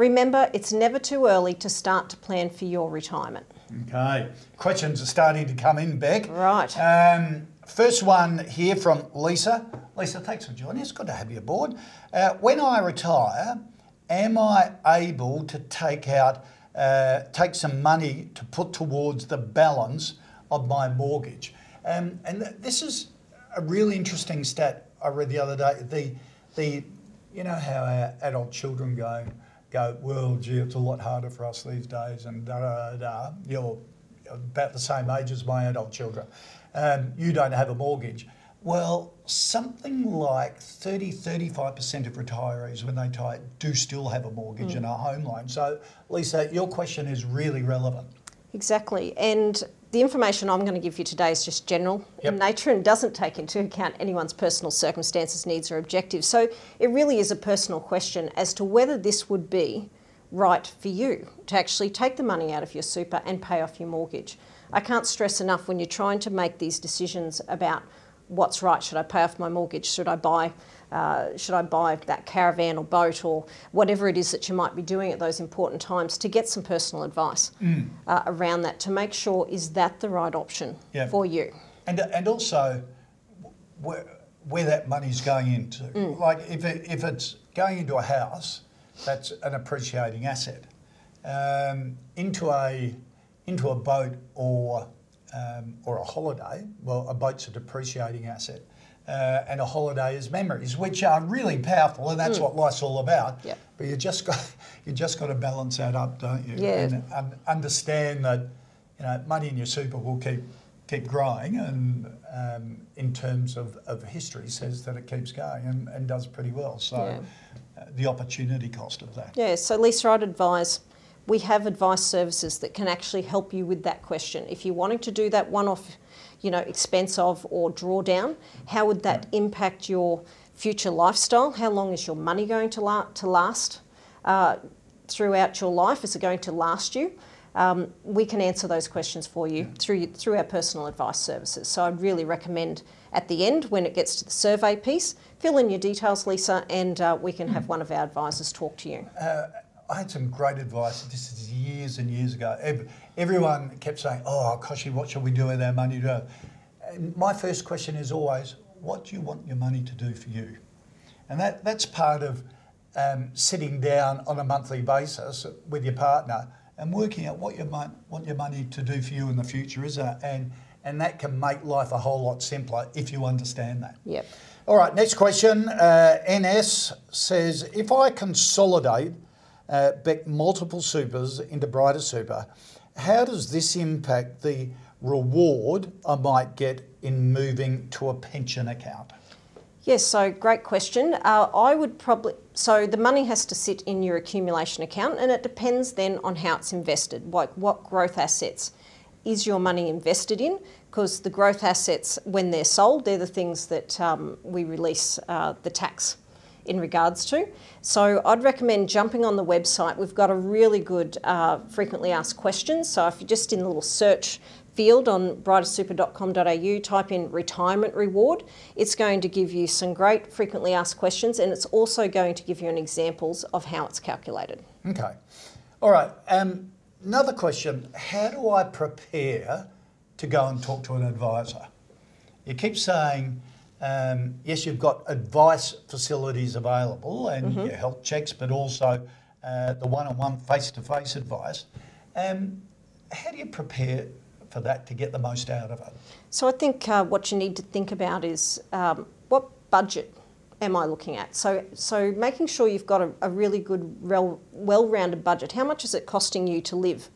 Remember, it's never too early to start to plan for your retirement. Okay. Questions are starting to come in, Beck. Right. Um, first one here from Lisa. Lisa, thanks for joining us. Good to have you aboard. Uh, when I retire, am I able to take out, uh, take some money to put towards the balance of my mortgage? Um, and th- this is a really interesting stat I read the other day. The, the, you know how our adult children go, go, well, gee, it's a lot harder for us these days, and da da da. You're about the same age as my adult children. Um, you don't have a mortgage. Well, something like 30, 35% of retirees, when they retire, do still have a mortgage and a home loan. So, Lisa, your question is really relevant. Exactly. And the information I'm going to give you today is just general Yep. in nature and doesn't take into account anyone's personal circumstances, needs, or objectives. So it really is a personal question as to whether this would be right for you to actually take the money out of your super and pay off your mortgage. I can't stress enough when you're trying to make these decisions about what's right. Should I pay off my mortgage? Should I buy? Uh, should I buy that caravan or boat or whatever it is that you might be doing at those important times to get some personal advice uh, around that to make sure is that the right option Yeah. for you? And, and also, where, where that money's going into. Like, if, it, if it's going into a house, that's an appreciating asset. Um, into, a, into a boat or, um, or a holiday, well, a boat's a depreciating asset. Uh, and a holiday is memories, which are really powerful, and that's what life's all about. Yep. But you just got you just got to balance that up, don't you? Yeah. And un- understand that you know money in your super will keep keep growing, and um, in terms of, of history, says that it keeps going and, and does pretty well. So uh, the opportunity cost of that. Yeah, so Lisa, I'd advise we have advice services that can actually help you with that question. If you're wanting to do that one off, you know, expense of or drawdown, how would that impact your future lifestyle? How long is your money going to, la- to last uh, throughout your life? Is it going to last you? Um, we can answer those questions for you through, through our personal advice services. So I'd really recommend at the end, when it gets to the survey piece, fill in your details, Lisa, and uh, we can have one of our advisors talk to you. I had some great advice. This is years and years ago. Ev- Everyone kept saying, "Oh, Kochie, what should we do with our money?" To and my first question is always, "What do you want your money to do for you?" And that that's part of um, sitting down on a monthly basis with your partner and working out what you might want your money to do for you in the future is, it? and and that can make life a whole lot simpler if you understand that. Yep. All right, next question. Uh, NS says if I consolidate uh, back multiple supers into Brighter Super, how does this impact the reward I might get in moving to a pension account? Yes, so great question. Uh, I would probably, so the money has to sit in your accumulation account and it depends then on how it's invested, like what growth assets is your money invested in because the growth assets, when they're sold, they're the things that um, we release uh, the tax in regards to. So I'd recommend jumping on the website. We've got a really good uh, frequently asked questions. So if you're just in the little search field on brightersuper.com.au, type in retirement reward, it's going to give you some great frequently asked questions and it's also going to give you an examples of how it's calculated. Okay. All right. Um, another question How do I prepare to go and talk to an advisor? You keep saying, um, yes, you've got advice facilities available and your health checks, but also uh, the one on one face to face advice. Um, how do you prepare for that to get the most out of it? So I think uh, what you need to think about is um, what budget am I looking at? So, so making sure you've got a, a really good, rel- well-rounded budget. How much is it costing you to live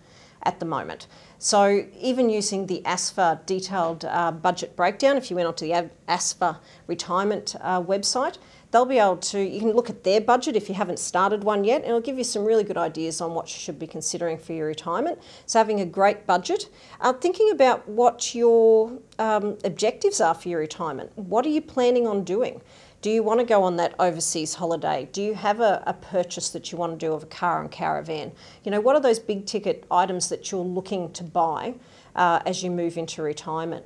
at the moment? So even using the ASFA detailed uh, budget breakdown, if you went onto the ASFA retirement uh, website, they'll be able to, you can look at their budget if you haven't started one yet, and it'll give you some really good ideas on what you should be considering for your retirement. So having a great budget, uh, thinking about what your um, objectives are for your retirement. What are you planning on doing? Do you want to go on that overseas holiday? Do you have a, a purchase that you want to do of a car and caravan? You know, what are those big ticket items that you're looking to buy uh, as you move into retirement?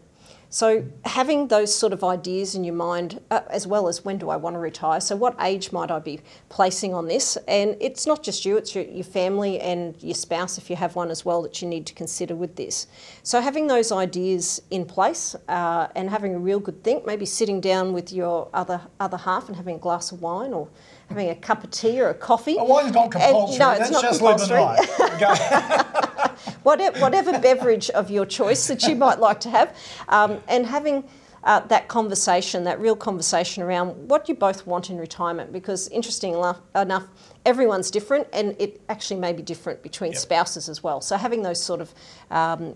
So, having those sort of ideas in your mind, uh, as well as when do I want to retire? So, what age might I be placing on this? And it's not just you, it's your, your family and your spouse, if you have one as well, that you need to consider with this. So, having those ideas in place uh, and having a real good think, maybe sitting down with your other, other half and having a glass of wine or having a cup of tea or a coffee. Oh, wine's not And- compulsory. no, it's That's not just compulsory. living life. Okay. whatever, whatever beverage of your choice that you might like to have, um, and having uh, that conversation, that real conversation around what you both want in retirement. Because interesting enough, enough everyone's different, and it actually may be different between Yep. spouses as well. So having those sort of um,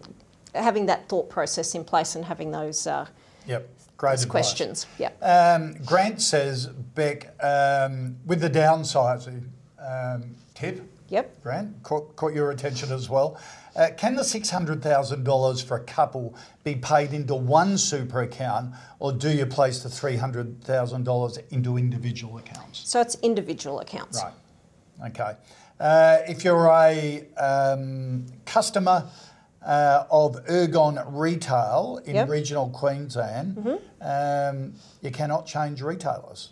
having that thought process in place and having those, uh, yep. Great advice. questions. Yeah. Um, Grant says, Beck, um, with the downsizing um, tip, Yep. Grant, caught, caught your attention as well. Uh, can the $600,000 for a couple be paid into one super account, or do you place the $300,000 into individual accounts? So it's individual accounts. Right. Okay. Uh, if you're a um, customer uh, of Ergon Retail in Yep. Regional Queensland, um, you cannot change retailers.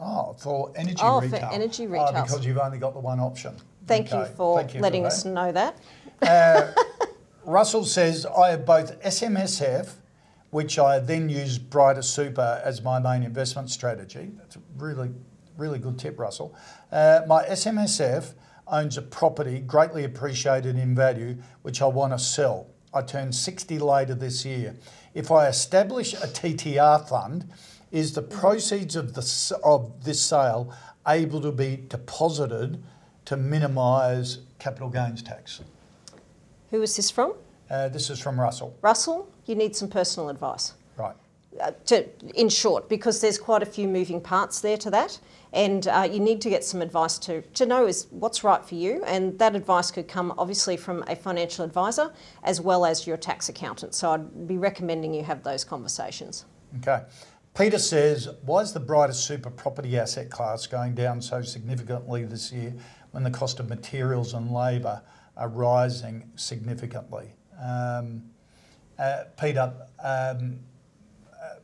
Oh, for energy Oh, for retail. energy Oh, retails. because you've only got the one option. Thank you for Thank you letting that. us know that. Uh, Russell says, I have both SMSF, which I then use Brighter Super as my main investment strategy. That's a really, really good tip, Russell. Uh, my SMSF owns a property greatly appreciated in value, which I want to sell. I turn 60 later this year. If I establish a TTR fund, is the proceeds of, the, of this sale able to be deposited to minimise capital gains tax? Who is this from? Uh, this is from Russell. Russell, you need some personal advice. Right. uh, to, in short, because there's quite a few moving parts there to that, and uh, you need to get some advice to, to know is what's right for you, and that advice could come obviously from a financial advisor as well as your tax accountant. So I'd be recommending you have those conversations. Okay. Peter says, why is the brightest super property asset class going down so significantly this year when the cost of materials and labour are rising significantly? Um, uh, Peter, um, uh,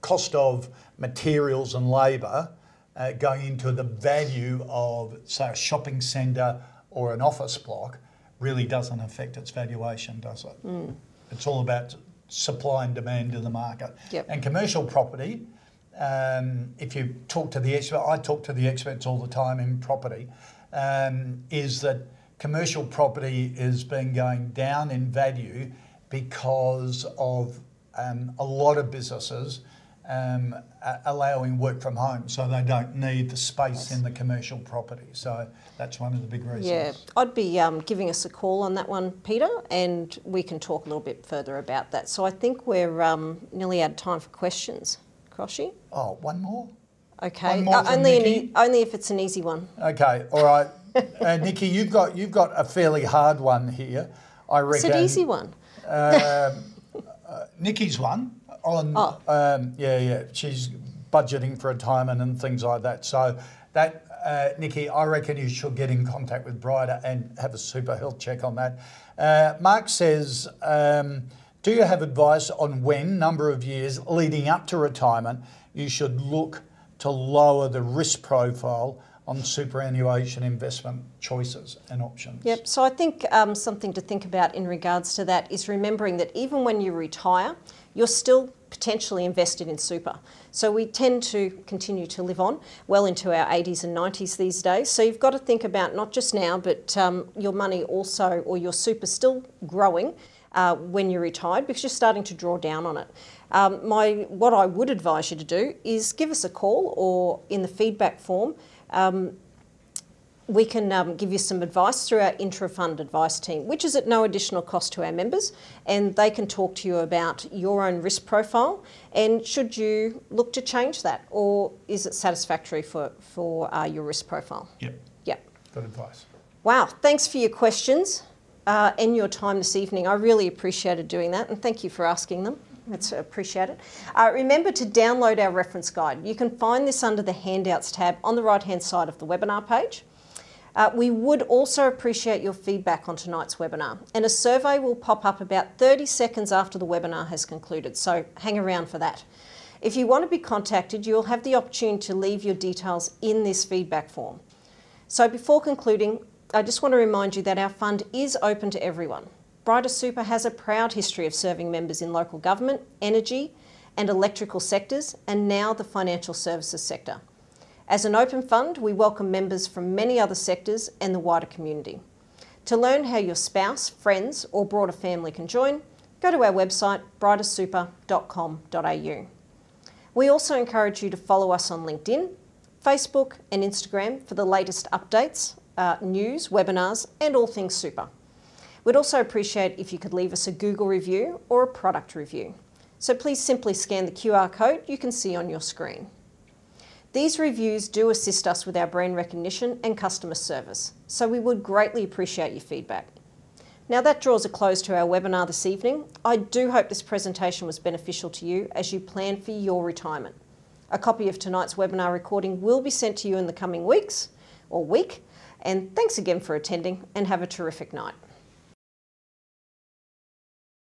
cost of materials and labour uh, going into the value of, say, a shopping centre or an office block really doesn't affect its valuation, does it? It's all about supply and demand in the market. Yep. And commercial property, um, if you talk to the expert, I talk to the experts all the time in property, um, is that commercial property has been going down in value because of um, a lot of businesses um, allowing work from home, so they don't need the space in the commercial property. So that's one of the big reasons. Yeah, I'd be um, giving us a call on that one, Peter, and we can talk a little bit further about that. So I think we're um, nearly out of time for questions. Kochie? Oh, one more. Okay, One more Uh, only, e- only if it's an easy one. Okay, all right. Uh, Nikki, you've got you've got a fairly hard one here. I reckon It's an easy one. Um, uh, Nikki's one on. Oh. Um, yeah, yeah. She's budgeting for retirement and things like that. So that, uh, Nikki, I reckon you should get in contact with Brighter and have a super health check on that. Uh, Mark says, um, do you have advice on when, number of years leading up to retirement, you should look to lower the risk profile on superannuation investment choices and options? Yep, so I think um, something to think about in regards to that is remembering that even when you retire, you're still potentially invested in super. So we tend to continue to live on well into our 80s and 90s these days. So you've got to think about not just now, but um, your money also, or your super still growing uh, when you're retired because you're starting to draw down on it. Um, my, what I would advise you to do is give us a call or in the feedback form. Um, we can um, give you some advice through our intra-fund advice team, which is at no additional cost to our members, and they can talk to you about your own risk profile and should you look to change that, or is it satisfactory for for uh, your risk profile? Yep. Yep. Good advice. Wow. Thanks for your questions uh, and your time this evening. I really appreciated doing that, and thank you for asking them. It's appreciated. Uh, remember to download our reference guide. You can find this under the handouts tab on the right hand side of the webinar page. Uh, we would also appreciate your feedback on tonight's webinar, and a survey will pop up about 30 seconds after the webinar has concluded, so hang around for that. If you want to be contacted, you'll have the opportunity to leave your details in this feedback form. So before concluding, I just want to remind you that our fund is open to everyone. Brighter Super has a proud history of serving members in local government, energy and electrical sectors, and now the financial services sector. As an open fund, we welcome members from many other sectors and the wider community. To learn how your spouse, friends, or broader family can join, go to our website brightersuper.com.au. We also encourage you to follow us on LinkedIn, Facebook, and Instagram for the latest updates, uh, news, webinars, and all things super. We'd also appreciate if you could leave us a Google review or a product review. So please simply scan the QR code you can see on your screen. These reviews do assist us with our brand recognition and customer service, so we would greatly appreciate your feedback. Now that draws a close to our webinar this evening. I do hope this presentation was beneficial to you as you plan for your retirement. A copy of tonight's webinar recording will be sent to you in the coming weeks or week. And thanks again for attending and have a terrific night.